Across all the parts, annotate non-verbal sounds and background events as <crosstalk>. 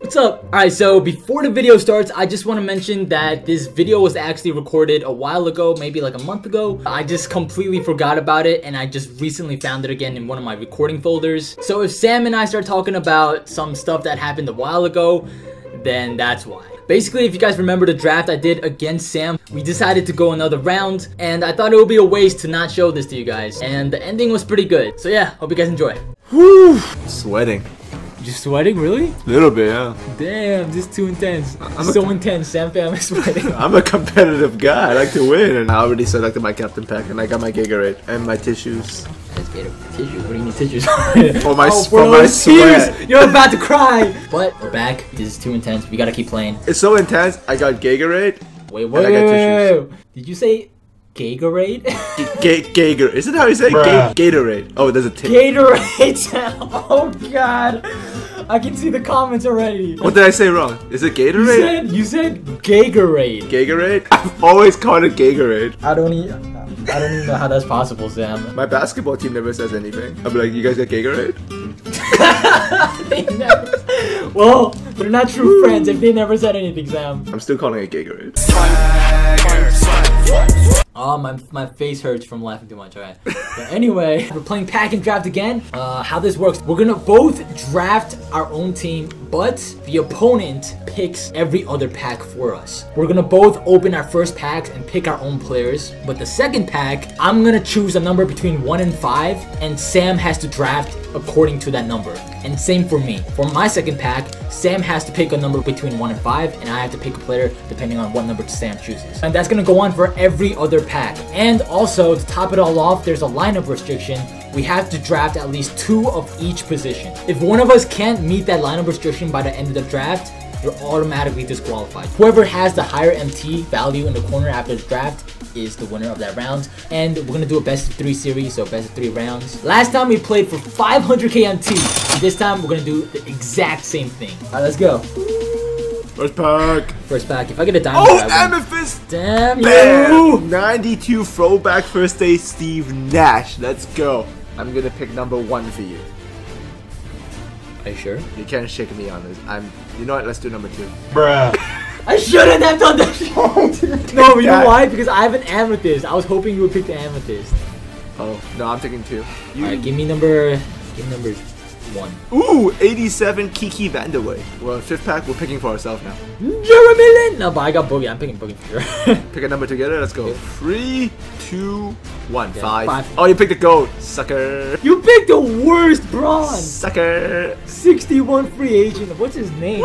What's up? Alright, so before the video starts, I just want to mention that this video was actually recorded a while ago, maybe like a month ago. I just completely forgot about it and I just recently found it again in one of my recording folders. So if Sam and I start talking about some stuff that happened a while ago, then that's why. Basically, if you guys remember the draft I did against Sam, we decided to go another round, and I thought it would be a waste to not show this to you guys. And the ending was pretty good. So yeah, hope you guys enjoy. Whew, sweating. You sweating, really? A little bit, yeah. Damn, this is too intense. I'm so intense, Sam Pham is sweating. <laughs> I'm a competitive guy. I like to win, and I already selected my captain pack, and I got my Gatorade and my tissues. Let's get a tissue. What do you need tissues? <laughs> For my- oh, for bro, my tears. sweat. You're about to cry. But we're back. This is too intense. We gotta keep playing. It's so intense. I got Gatorade. Wait, And wait, I got wait, tissues. wait. Did you say Gatorade? Ga- Gator. Is it how you say? Ga- Gatorade. Oh, there's a T. Gatorade. <laughs> oh God. I can see the comments already. What did I say wrong? Is it You Gatorade? said you said Gatorade. Gatorade? <laughs> I've always called it Gatorade. I don't even. I don't even know how that's possible, Sam. My basketball team never says anything. I'll be like, you guys got Gatorade? <laughs> they never. Well, they're not true friends if they never said anything, Sam. I'm still calling it Gatorade. Oh, my, my face hurts from laughing too much. Alright. But anyway, <laughs> we're playing pack and draft again. Uh, how this works, we're gonna both draft our own team, but the opponent picks every other pack for us. We're gonna both open our first packs and pick our own players. But the second pack, I'm gonna choose a number between 1 and 5, and Sam has to draft according to that number. And same for me. For my second pack, Sam has to pick a number between 1 and 5, and I have to pick a player depending on what number Sam chooses. And that's gonna go on for every other pack. And also, to top it all off, there's a lineup restriction. We have to draft at least two of each position. If one of us can't meet that lineup restriction by the end of the draft, you're automatically disqualified. Whoever has the higher MT value in the corner after the draft is the winner of that round. And we're gonna do a best of three series, so best of three rounds. Last time we played for 500k MT. This time we're gonna do the exact same thing. Alright, let's go. First pack. First pack. If I get a diamond, Oh, I win. Amethyst! Damn you! 92 throwback first day Steve Nash. Let's go. I'm gonna pick number one for you. Are you sure? You can't shake me on this. I'm. You know what? Let's do number two. Bruh. I shouldn't have done that <laughs> shit. Oh, no, but you know why? Because I have an amethyst. I was hoping you would pick the amethyst. Oh no, I'm taking two. You. Alright, give me number. Give me number one. Ooh, 87 Kiki Vandeweghe. Well, fifth pack. We're picking for ourselves now. Jeremy Lin! No, but I got Boogie. I'm picking Boogie for sure. <laughs> Pick a number together. Let's go. Three, two, one. Okay, Five. five. Oh, you picked the gold, sucker. you picked the worst bronze! Sucker. 61 free agent. What's his name?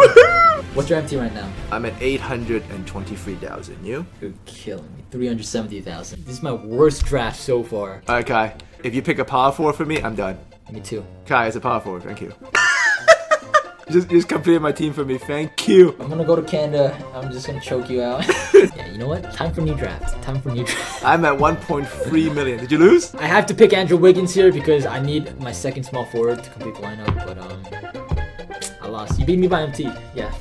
What's your MT right now? I'm at 823,000. You? You're killing me. 370,000. This is my worst draft so far. Alright, Kai. If you pick a power forward for me, I'm done. Me too. Kai is a power forward. Thank you. <laughs> just, just completed my team for me. Thank you. I'm gonna go to Canada. I'm just gonna choke you out. <laughs> yeah, you know what? Time for new draft. Time for new draft. I'm at 1.3 million. Did you lose? I have to pick Andrew Wiggins here because I need my second small forward to complete the lineup, but um, I lost. You beat me by MT. Yeah,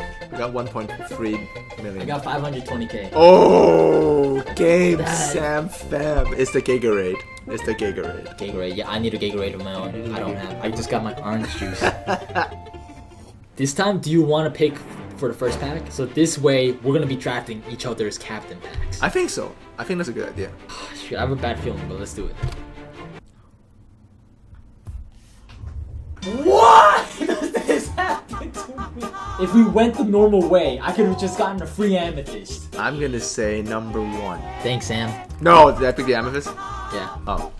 got 1.3 million. I got 520k. Oh, game That- Sam Pham. It's the Gatorade. It's the Gatorade. Gatorade. Yeah, I need a Gatorade of my own. I don't have. I just got my orange juice. <laughs> this time, do you want to pick for the first pack? So this way, we're gonna be drafting each other's captain packs. I think so. I think that's a good idea. <sighs> Shit, I have a bad feeling, but let's do it. If we went the normal way, I could have just gotten a free amethyst. I'm gonna say number one. Thanks, Sam. No, did I pick the amethyst? Yeah. Oh.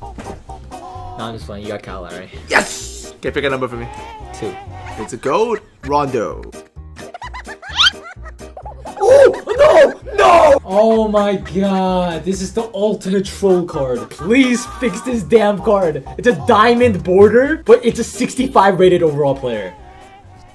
No, I'm just funny. You got Kyle, right? Yes! Okay, pick a number for me. Two. It's a gold Rondo. Oh no! No! Oh my god! This is the ultimate troll card. Please fix this damn card. It's a diamond border, but it's a 65 rated overall player.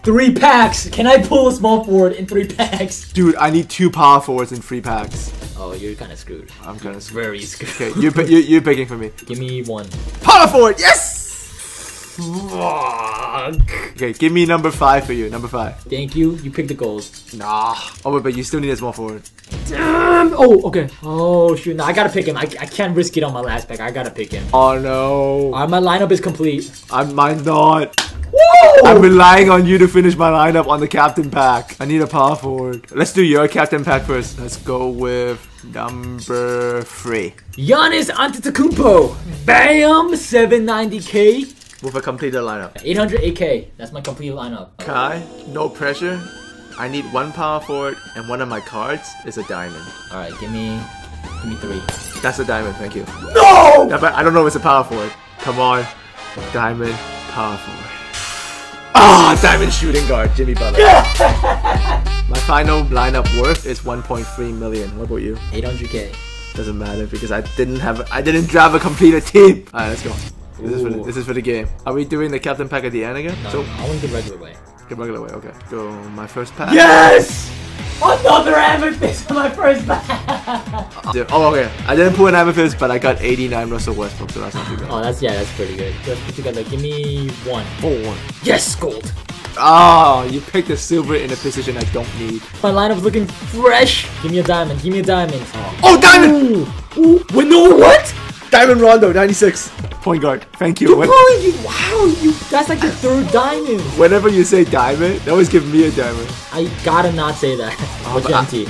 Three packs. Can I pull a small forward in three packs? Dude, I need two power forwards in three packs. Oh, you're kind of screwed. I'm gonna. Very screwed. Okay, you pi- you you picking for me. <laughs> Give me one. Power forward, yes. Fuck. Okay, give me number five for you. Number five. Thank you. You picked the goals. Nah. Oh wait, but you still need a small forward. Damn. Oh, okay. Oh shoot. No, I gotta pick him. I, I can't risk it on my last pack. I gotta pick him. Oh no. Alright, my lineup is complete. I'm mine not. Whoa! I'm relying on you to finish my lineup on the captain pack. I need a power forward. Let's do your captain pack first. Let's go with number three. Giannis Antetokounmpo. Bam! 790k. With a completed lineup. 808k. That's my complete lineup. Kai, no pressure. I need one power forward, and one of my cards is a diamond. All right, give me, give me three. That's a diamond, thank you. No! Yeah, but I don't know if it's a power forward. Come on. Diamond, power forward. Ah, diamond shooting guard, Jimmy Butler. <laughs> My final lineup worth is 1.3 million. What about you? 800k. Doesn't matter because I didn't have I didn't drive a completed team. Alright, let's go. This is, for the, this is for the game. Are we doing the captain pack at the end again? No, So I want the regular way. get regular way. Okay. Go my first pack. Yes! Another amethyst on my first pack. Dude, Oh, okay. I didn't pull an amethyst, but I got 89 Russell Westbrook, so that's not too bad. Oh, that's yeah, that's pretty good. Let's put together. Give me one. Oh, Four. Yes, gold. Oh, you picked a silver in a position I don't need. My lineup's looking fresh. Give me a diamond. Give me a diamond. Oh, Oh, diamond! Ooh. Ooh. Wait, no, what? Diamond Rondo, 96. Point guard. Thank you. When- probably you. Wow, you. That's like the third diamond. whenever you say diamond, they always give me a diamond. I gotta not say that. Um, <laughs> What's your uh, MT?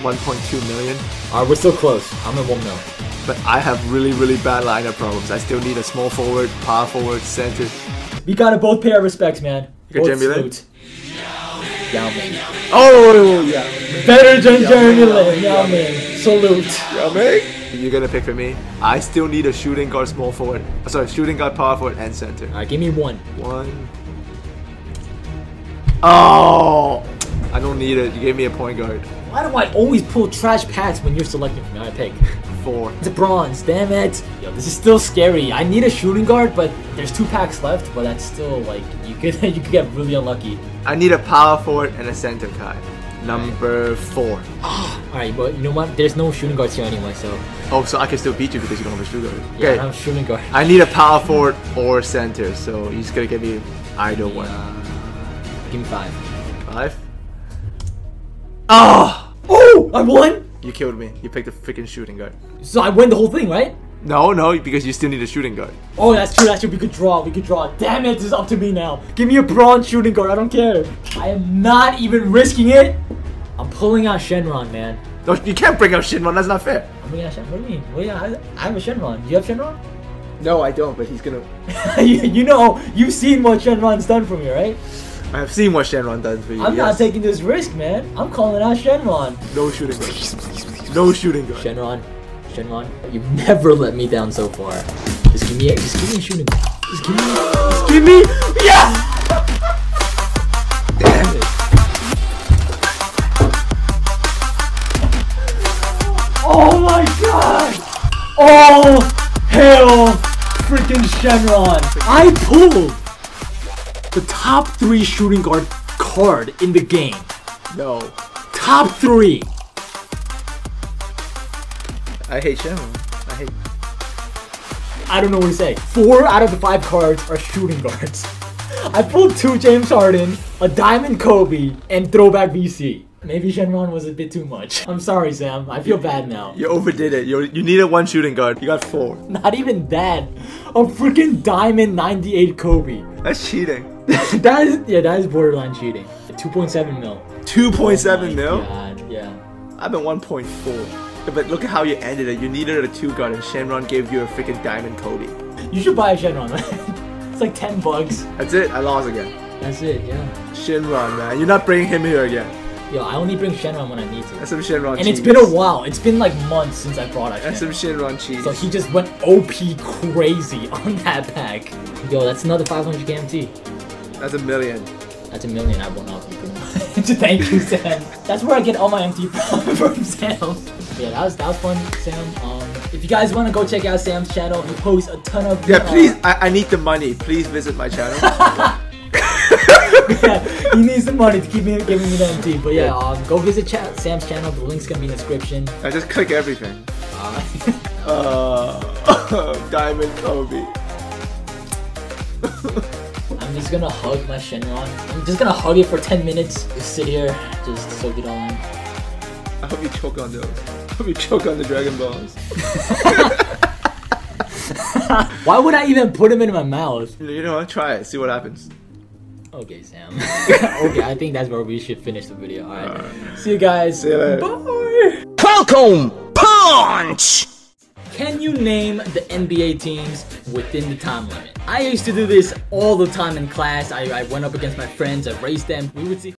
1.2 million. Alright, we're still close. I'm at one mil. But I have really, really bad lineup problems. I still need a small forward, power forward, center. We gotta both pay our respects, man. You got Both Lin? salute. Yao Ming. Oh, yeah. Better than Jeremy Lin. Yao Ming. Salute. Yeah, mate. You're gonna pick for me. I still need a shooting guard, small forward. Sorry, shooting guard, power forward, and center. Alright, give me one. One. Oh, I don't need it. You gave me a point guard. Why do I always pull trash packs when you're selecting for me? I pick. Four. It's a bronze, damn it. Yo, this is still scary. I need a shooting guard, but there's two packs left, but that's still like you could <laughs> you could get really unlucky. I need a power forward and a center guy. Number four. <gasps> <gasps> Alright, but you know what? There's no shooting guards here anyway, so Oh, so I can still beat you because you don't have a shooting guard. yeah, Okay. I have a shooting guard. I need a power forward or center, so you just gotta give me either one. Uh, give me five. Five. Oh! Oh! I won! You killed me. You picked a freaking shooting guard. So I win the whole thing, right? No, no, because you still need a shooting guard. Oh, that's true, that's true. We could draw, we could draw. Damn it, it's up to me now. Give me a bronze shooting guard, I don't care. I am not even risking it. I'm pulling out Shenron, man. No, you can't bring out Shenron. That's not fair. I'm bringing out Shenron. What do you mean? Well, yeah, I, I have a Shenron. Do you have Shenron? No, I don't. But he's gonna. <laughs> you, you know, you've seen what Shenron's done for me, right? I have seen what Shenron does for you. I'm not taking this risk, man. I'm calling out Shenron. No shooting guard. No shooting guard. Shenron, Shenron, you've never let me down so far. Just give me, a, just give me a shooting. Just give me, just give me, yes! Oh, hell, freaking Shenron! I pulled the top three shooting guard card in the game. No. Top three. I hate Shenron. I hate. I don't know what to say. Four out of the five cards are shooting guards. <laughs> I pulled two James Harden, a Diamond Kobe, and throwback VC. Maybe Shenron was a bit too much. I'm sorry, Sam. I feel bad now. You overdid it. You you needed one shooting guard. You got four. <laughs> Not even that. A freaking Diamond 98 Kobe. That's cheating. <laughs> that is yeah, that is borderline cheating. 2.7 mil. 2.7 My mil. God, yeah. I've been 1.4. But look at how you ended it. You needed a two guard, and Shenron gave you a freaking diamond Kobe. You should buy a Shenron, man. <laughs> it's like 10 bucks. That's it. I lost again. That's it, yeah. Shenron, man. You're not bringing him here again. Yo, I only bring Shenron when I need to. That's some Shenron And it's been a while. It's been like months since I brought out That's some Shenron. Cheese. So he just went OP crazy <laughs> on that pack. Yo, that's another 500 KMT. That's a million. That's a million I won off you. Thank you, Sam. That's where I get all my MT from, <laughs> from Sam. Yeah, that was that was fun, Sam. Um, if you guys want to go check out Sam's channel, he posts a ton of Yeah, uh, please. I, I need the money. Please visit my channel. <laughs> yeah, he needs the money to keep me giving me the MT. But yeah, um, go visit cha- Sam's channel. The link's gonna be in the description. I just click everything. Uh, <laughs> Uh, <laughs> Diamond Kobe. <laughs> I'm just gonna hug my Shenron. I'm just gonna hug it for 10 minutes. Just sit here, just soak it all in. I hope you choke on those. I hope you choke on the Dragon Balls. Why would I even put them in my mouth? You know, I try it. See what happens. Okay, Sam. <laughs> okay, I think that's where we should finish the video. All right. See you guys. See you later. Bye. Welcome, punch! Can you name the NBA teams within the time limit? I used to do this all the time in class. I, I went up against my friends, I raced them. We would see.